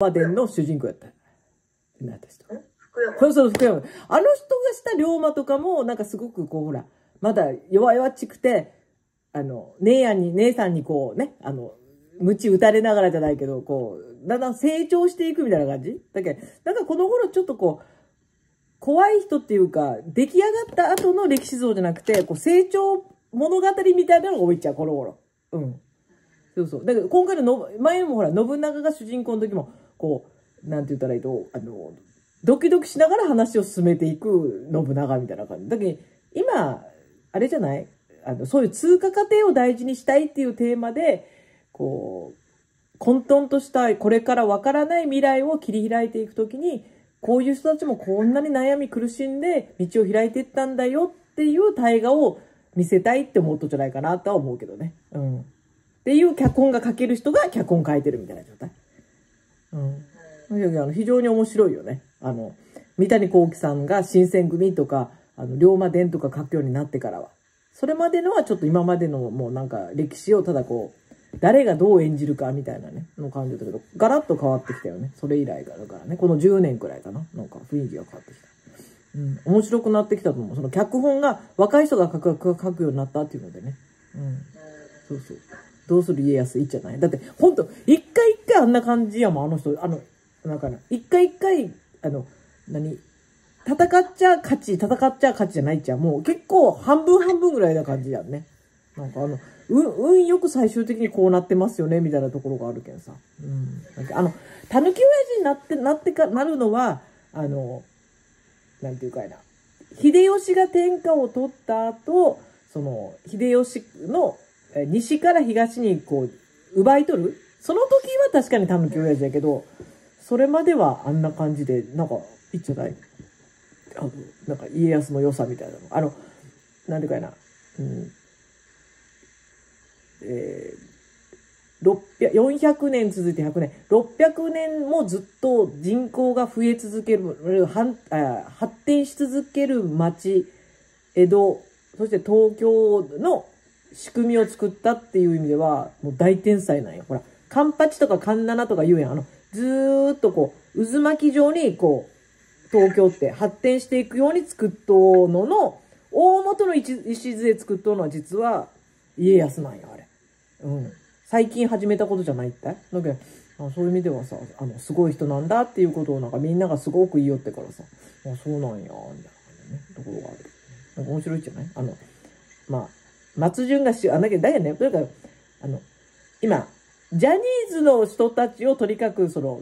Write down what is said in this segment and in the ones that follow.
馬伝の主人公やった。った人福山そうそう、福山。あの人がした龍馬とかも、なんかすごくこう、ほら、まだ弱々ちくて、あの、姉やんに、姉さんにこうね、あの、鞭打たれながらじゃないけど、こう、だんだん成長していくみたいな感じ？だけど、なんかこの頃ちょっとこう、怖い人っていうか、出来上がった後の歴史像じゃなくて、こう、成長物語みたいなのが多いっちゃう、この頃。うん。そうそう。だけど、今回のの、前もほら、信長が主人公の時も、こう、なんて言ったらいいと、あの、ドキドキしながら話を進めていく信長みたいな感じ。だけど、今、あれじゃない？あの、そういう通過過程を大事にしたいっていうテーマで、こう、混沌としたこれからわからない未来を切り開いていくときに、こういう人たちもこんなに悩み苦しんで道を開いていったんだよっていう大河を見せたいって思うとじゃないかなとは思うけどね。うん。っていう脚本が書ける人が脚本書いてるみたいな状態。うん。いやいやあの非常に面白いよね。あの、三谷幸喜さん。が新選組とか、あの、龍馬伝とか書くようになってからは。それまでのはちょっと今までのもうなん。か歴史をただこう、誰がどう演じるかみたいなね、の感じだけど、ガラッと変わってきたよね。それ以来からだからね。この10年くらいかな。なん。か雰囲気が変わってきた。うん。面白くなってきたと思う。その脚本が若い人が書く書くようになったっていうのでね。うん。そうそう。どうする家康いいじゃないだって、ほん。と、一回あんな感じやもん、あの人。あの、なんかな、一回一回、あの、何戦っちゃ勝ち、戦っちゃ勝ちじゃないっちゃ、もう結構半分半分ぐらいな感じやんね。なんかあの、運、運よく最終的にこうなってますよね、みたいなところがあるけんさ。うん。なんかあの、狸親父になって、なってか、なるのは、あの、なんていうかいな。秀吉が天下を取った後、その、秀吉の、西から東にこう、奪い取るその時は確かに狸親父やけど、それまではあんな感じで、なんか、いっちゃない？あの、なんか家康の良さみたいなの。あの、なんていうかいな。うん。えー、400年続いて100年。600年もずっと人口が増え続ける、はあ発展し続ける町、江戸、そして東京の仕組みを作ったっていう意味では、もう大天才なんよ。ほら、カンパチとかカンナナとか言うやん。あの、ずーっとこう、渦巻き状に、こう、東京って発展していくように作っとうのの、大元の石礎作っとうのは実は家康なんよ、あれ。うん。最近始めたことじゃないって？だけど、そういう意味ではさ、あの、すごい人なんだっていうことをなんかみんながすごく言いよってからさ、あ、そうなんや、みたいな感じでね、ところがある。なんか面白いじゃない？あの、まあ、松潤がし、あ、だけど、だけどね、というか、あの、今、ジャニーズの人たちをとにかく、その、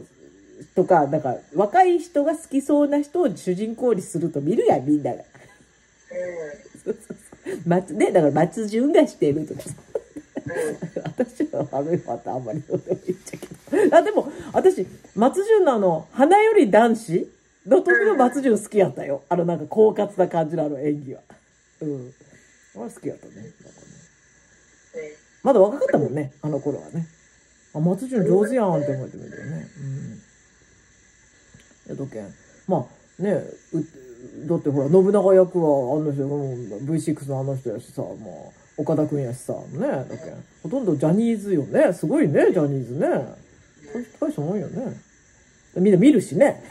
とか、なんか、若い人が好きそうな人を主人公にすると見るやん、みんなが。そうそうそう。松、ね、だから松潤がしてるとかさ。私はあれまたあんまりどうでもいいっちゃけど。あ、でも、私、松潤のあの、花より男子の時の松潤好きやったよ。あの、なんか、狡猾な感じのあの演技は。うん。あれ好きやったねまだ若かったもんね、あの頃はね。あ、松潤上手やんって思ってみたよね。うん。やとけん。まあ、ね、うだってほら、信長役はあの人、もう V6 のあの人やしさ、まあ、岡田くんやしさ、ね、だけん。ほとんどジャニーズよね。すごいね、ジャニーズね。大大したもんよね。みんな見るしね。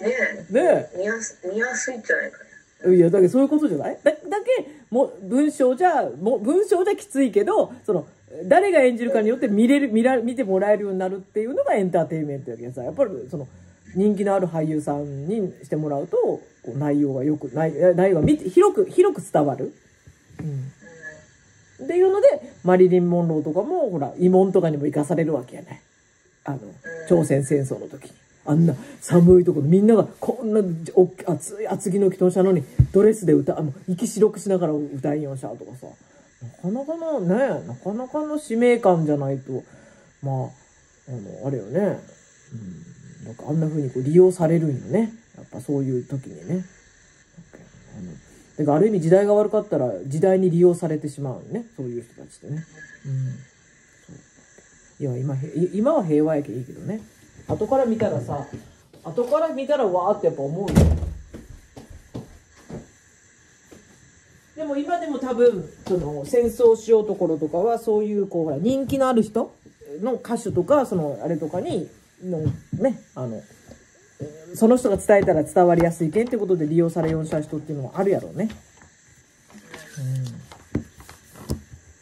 ねねえ見やす見やすいんじゃないかねいや、だけどそういうことじゃない？だだけ、も、文章じゃ、も、文章じゃきついけど、その、誰が演じるかによって見れる、見ら、見てもらえるようになるっていうのがエンターテインメントやけどさ、やっぱり、その、人気のある俳優さんにしてもらうと、こう内容がよく、内内容が、広く、広く伝わる。うん。っていうので、マリリン・モンローとかも、ほら、慰問とかにも生かされるわけやね。あの、朝鮮戦争の時に。あんな寒いところみんながこんなお厚い厚着の着とんしゃのにドレスで歌息白くしながら歌いよんしゃとかさ。なかなかのねなかなかの使命感じゃないと。まああのあれよね、うん、なんかあんな風に利用されるんよね。やっぱそういう時にね。だからある意味時代が悪かったら時代に利用されてしまうね。そういう人たちってね。うん。いや今今は平和やけいいけどね。後から見たらさ後から見たらわーってやっぱ思うよでも今でも多分その戦争しようところとかはそういうこうほら人気のある人の歌手とか、その、あれとかに、のね、あの、その人が伝えたら伝わりやすいけんってことで利用されようした人っていうのもあるやろうね。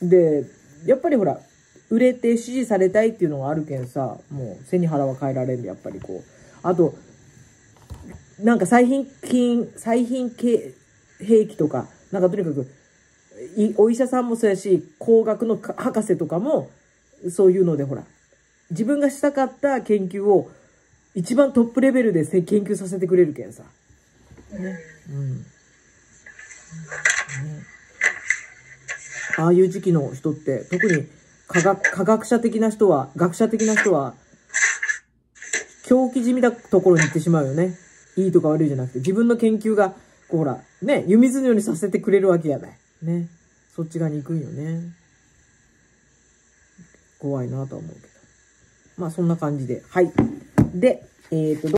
うん、で、やっぱりほら、売れて支持されたいっていうのがあるけんさ、もう背に腹は変えられんで、やっぱりこう。あと、なんか最貧金、最貧系兵器とか、なんかとにかく、お医者さんもそうやし、工学の博士とかも、そういうのでほら、自分がしたかった研究を一番トップレベルで研究させてくれるけんさ。ね。うん。ね、ああいう時期の人って、特に科学、科学者的な人は、学者的な人は、狂気地味なところに行ってしまうよね。いいとか悪いじゃなくて、自分の研究が、こうほら、ね、湯水のようにさせてくれるわけやない。ね。そっち側に行くんよね。怖いなとは思うけど。まあそんな感じで。はい。で、えっ、ー、と、